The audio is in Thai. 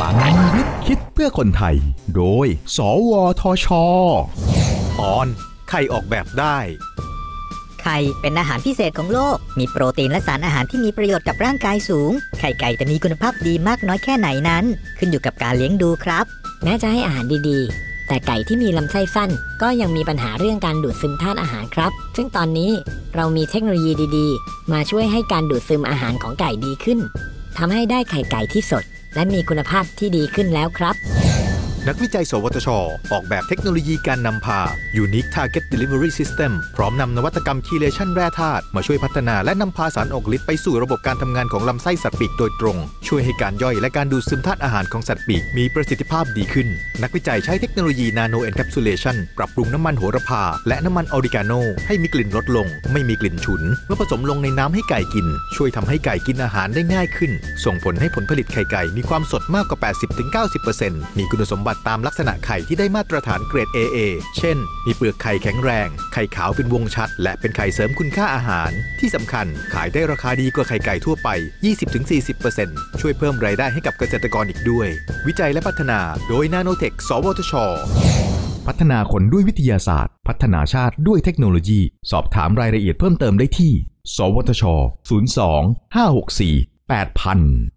ลังวิทย์คิดเพื่อคนไทย โดย สวทช ตอนไข่ออกแบบได้ ไข่เป็นอาหารพิเศษของโลก มีโปรตีนและสารอาหารที่มีประโยชน์กับร่างกายสูง ไข่ไก่จะมีคุณภาพดีมากน้อยแค่ไหนนั้น ขึ้นอยู่กับการเลี้ยงดูครับแม้จะให้อาหารดีๆ แต่ไก่ที่มีลำไส้สั้น ก็ยังมีปัญหาเรื่องการดูดซึมธาตุอาหารครับ ซึ่งตอนนี้เรามีเทคโนโลยีดีๆ มาช่วยให้การดูดซึมอาหารของไก่ดีขึ้นทำให้ได้ไข่ไก่ที่สด และมีคุณภาพที่ดีขึ้นแล้วครับ นักวิจัย สวทช ออกแบบเทคโนโลยีการนำพา Unique Target Delivery System พร้อมนำนวัตกรรมคีเลชันแร่ธาตุมาช่วยพัฒนาและนำพาสารออกฤทธิ์ไปสู่ระบบการทำงานของลำไส้สัตว์ปีกโดยตรง ช่วยให้การย่อยและการดูดซึมธาตุอาหารของสัตว์ปีกมีประสิทธิภาพดีขึ้น นักวิจัยใช้เทคโนโลยี Nano Encapsulation ปรับปรุงน้ำมันโหระพา และน้ำมันออริกาโนให้มีกลิ่นลดลง ไม่มีกลิ่นฉุน เมื่อผสมลงในน้ำให้ไก่กิน ช่วยทำให้ไก่กินอาหารได้ง่ายขึ้น ส่งผลให้ผลผลิตไข่ไก่มีความสดมากกว่า 80-90%มีคุณสมบัติตามลักษณะไข่ที่ได้มาตรฐานเกรด AA เช่น มีเปลือกไข่แข็งแรง ไข่ขาวเป็นวงชัด และเป็นไข่เสริมคุณค่าอาหาร ที่สำคัญขายได้ราคาดีกว่าไข่ไก่ทั่วไป 20-40%ช่วยเพิ่มรายได้ให้กับเกษตรกรอีกด้วย วิจัยและพัฒนาโดยนาโนเทค สวทชพัฒนาคนด้วยวิทยาศาสตร์ พัฒนาชาติด้วยเทคโนโลยี สอบถามรายละเอียดเพิ่มเติมได้ที่ สวทช 02 564 8000